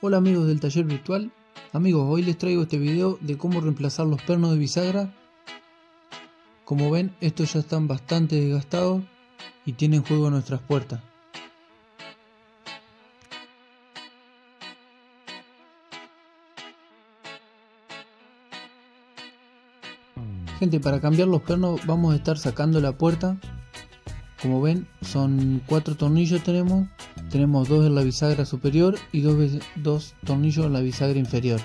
Hola amigos del taller virtual, amigos hoy les traigo este video de cómo reemplazar los pernos de bisagra Como ven estos ya están bastante desgastados y tienen juego nuestras puertas Gente, para cambiar los pernos vamos a estar sacando la puerta. Como ven, son cuatro tornillos tenemos. Tenemos dos en la bisagra superior y dos, dos tornillos en la bisagra inferior.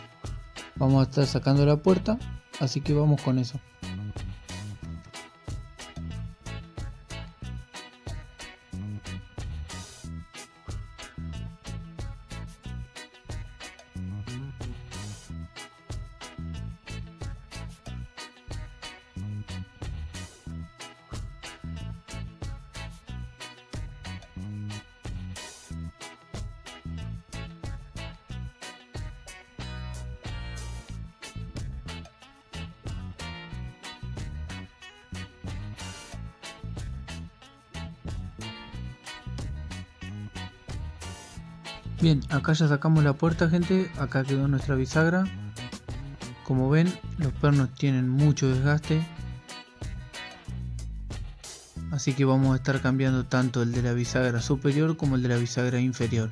Vamos a estar sacando la puerta, así que vamos con eso. Bien, acá ya sacamos la puerta gente, acá quedó nuestra bisagra. Como ven, los pernos tienen mucho desgaste. Así que vamos a estar cambiando tanto el de la bisagra superior como el de la bisagra inferior.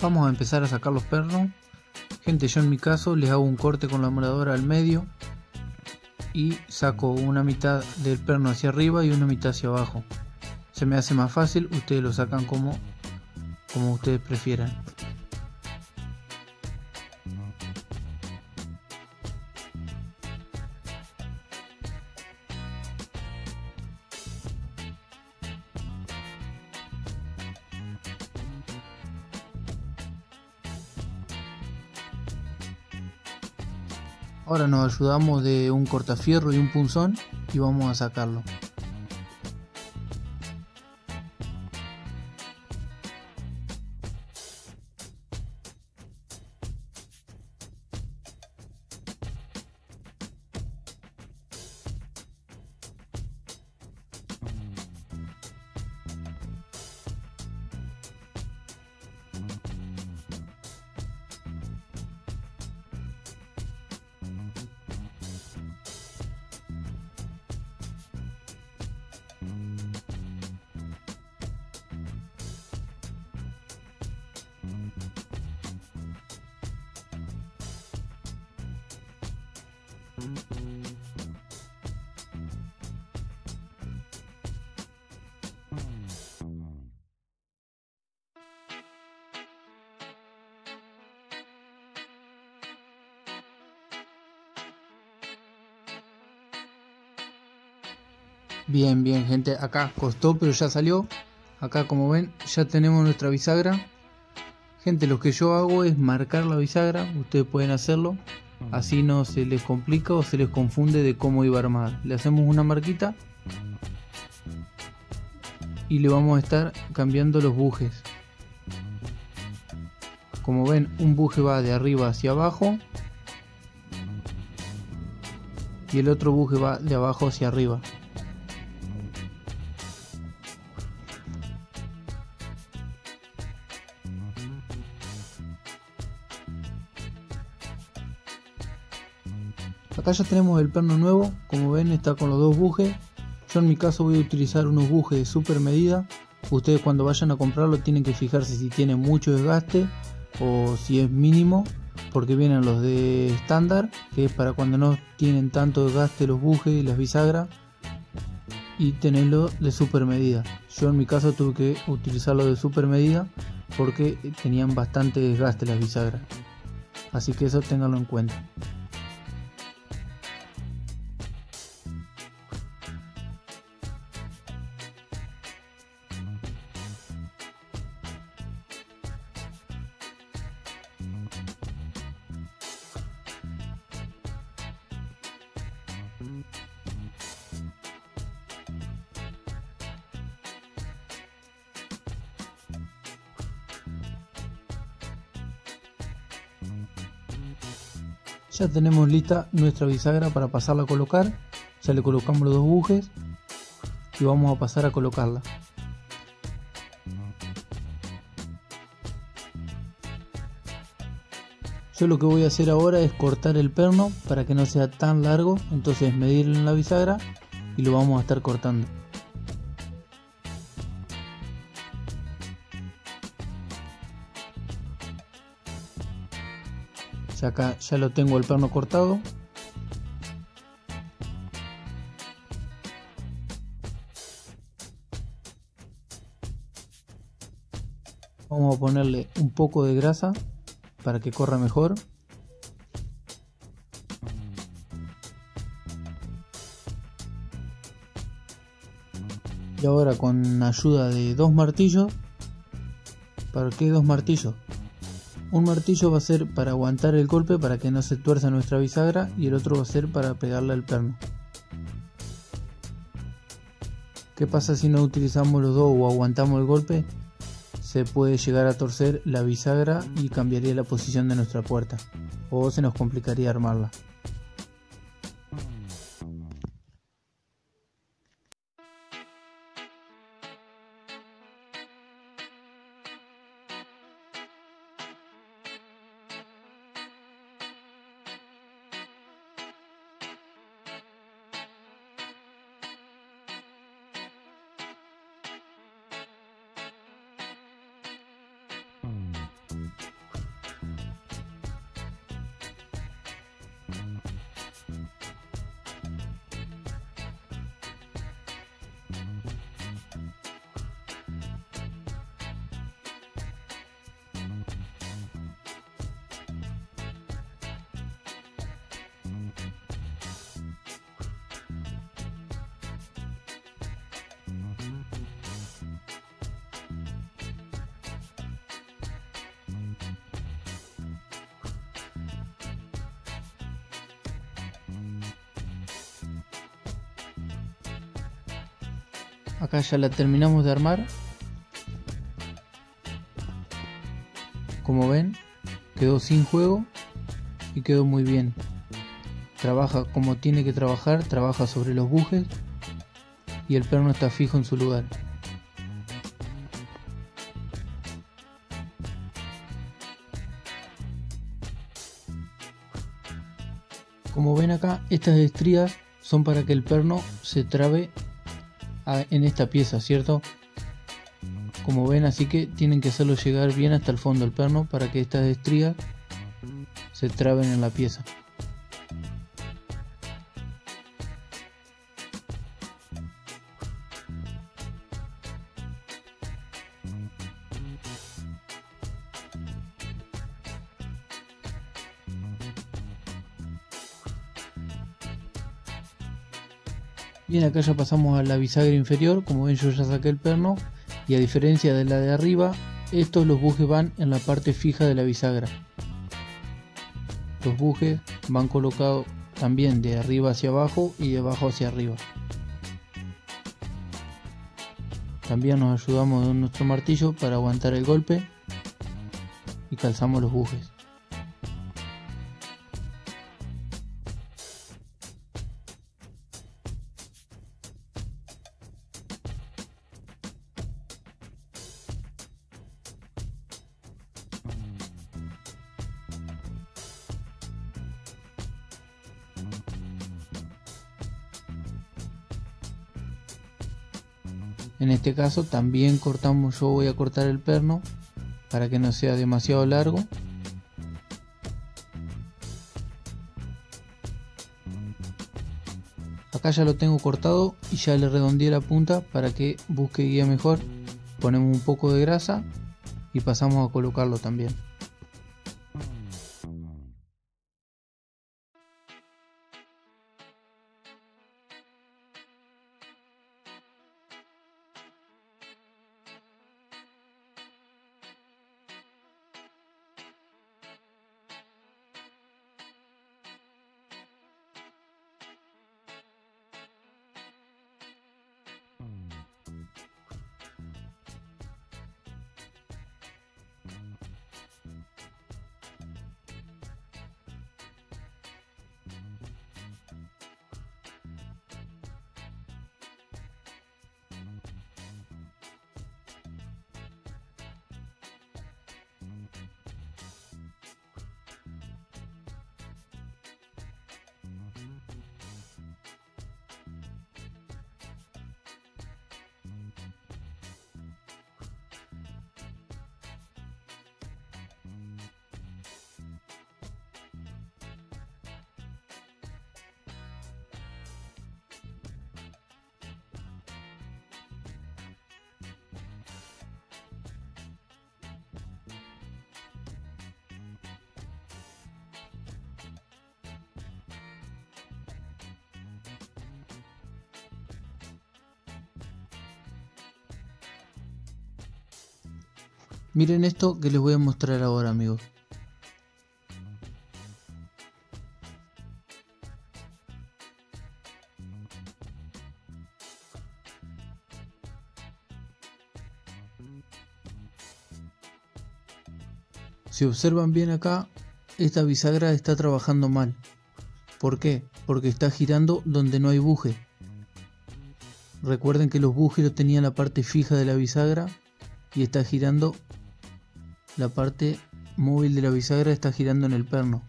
Vamos a empezar a sacar los pernos Gente, yo en mi caso les hago un corte con la moradora al medio y saco una mitad del perno hacia arriba y una mitad hacia abajo. Se me hace más fácil, ustedes lo sacan como, como ustedes prefieran. Ahora nos ayudamos de un cortafierro y un punzón y vamos a sacarlo. Bien, bien gente, acá costó pero ya salió. Acá como ven ya tenemos nuestra bisagra. Gente, lo que yo hago es marcar la bisagra, ustedes pueden hacerlo. Así no se les complica o se les confunde de cómo iba a armar. Le hacemos una marquita y le vamos a estar cambiando los bujes. Como ven, un buje va de arriba hacia abajo y el otro buje va de abajo hacia arriba. Acá ya tenemos el perno nuevo, como ven está con los dos bujes. Yo en mi caso voy a utilizar unos bujes de super medida. Ustedes cuando vayan a comprarlo tienen que fijarse si tiene mucho desgaste o si es mínimo. Porque vienen los de estándar, que es para cuando no tienen tanto desgaste los bujes y las bisagras. Y tenerlo de super medida. Yo en mi caso tuve que utilizarlo de super medida porque tenían bastante desgaste las bisagras. Así que eso tenganlo en cuenta. Ya tenemos lista nuestra bisagra para pasarla a colocar. Ya le colocamos los dos bujes y vamos a pasar a colocarla. Yo lo que voy a hacer ahora es cortar el perno para que no sea tan largo, entonces medirlo en la bisagra y lo vamos a estar cortando. Ya acá ya lo tengo el perno cortado. Vamos a ponerle un poco de grasa para que corra mejor. Y ahora con ayuda de dos martillos. ¿Para qué dos martillos? Un martillo va a ser para aguantar el golpe para que no se tuerza nuestra bisagra y el otro va a ser para pegarle al perno. ¿Qué pasa si no utilizamos los dos o aguantamos el golpe? Se puede llegar a torcer la bisagra y cambiaría la posición de nuestra puerta o se nos complicaría armarla. Acá ya la terminamos de armar. Como ven, quedó sin juego y quedó muy bien. Trabaja como tiene que trabajar, trabaja sobre los bujes y el perno está fijo en su lugar. Como ven acá, estas estrías son para que el perno se trabe en esta pieza, ¿cierto? Como ven, así que tienen que hacerlo llegar bien hasta el fondo del perno para que estas estrías se traben en la pieza. Bien, acá ya pasamos a la bisagra inferior, como ven yo ya saqué el perno y a diferencia de la de arriba, estos los bujes van en la parte fija de la bisagra. Los bujes van colocados también de arriba hacia abajo y de abajo hacia arriba. También nos ayudamos de nuestro martillo para aguantar el golpe y calzamos los bujes. En este caso también cortamos, yo voy a cortar el perno para que no sea demasiado largo. Acá ya lo tengo cortado y ya le redondeé la punta para que busque guía mejor. Ponemos un poco de grasa y pasamos a colocarlo también. Miren esto que les voy a mostrar ahora amigos. Si observan bien acá, esta bisagra está trabajando mal. ¿Por qué? Porque está girando donde no hay buje. Recuerden que los bujes tenían la parte fija de la bisagra y está girando la parte móvil de la bisagra está girando en el perno.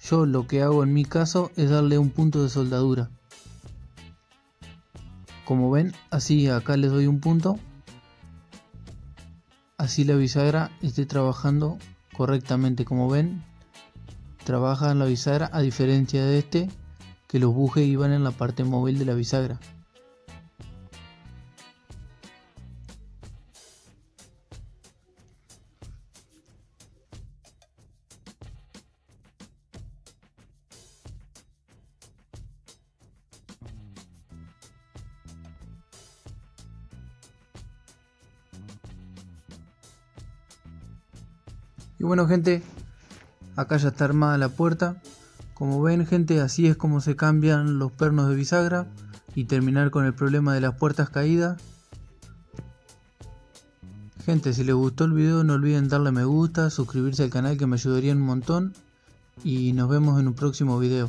Yo lo que hago en mi caso es darle un punto de soldadura. Como ven, así acá les doy un punto. Así la bisagra esté trabajando correctamente. Como ven, trabaja en la bisagra a diferencia de este que los bujes iban en la parte móvil de la bisagra. Y bueno gente, acá ya está armada la puerta. Como ven gente, así es como se cambian los pernos de bisagra y terminar con el problema de las puertas caídas. Gente, si les gustó el video no olviden darle me gusta, suscribirse al canal que me ayudaría un montón y nos vemos en un próximo video.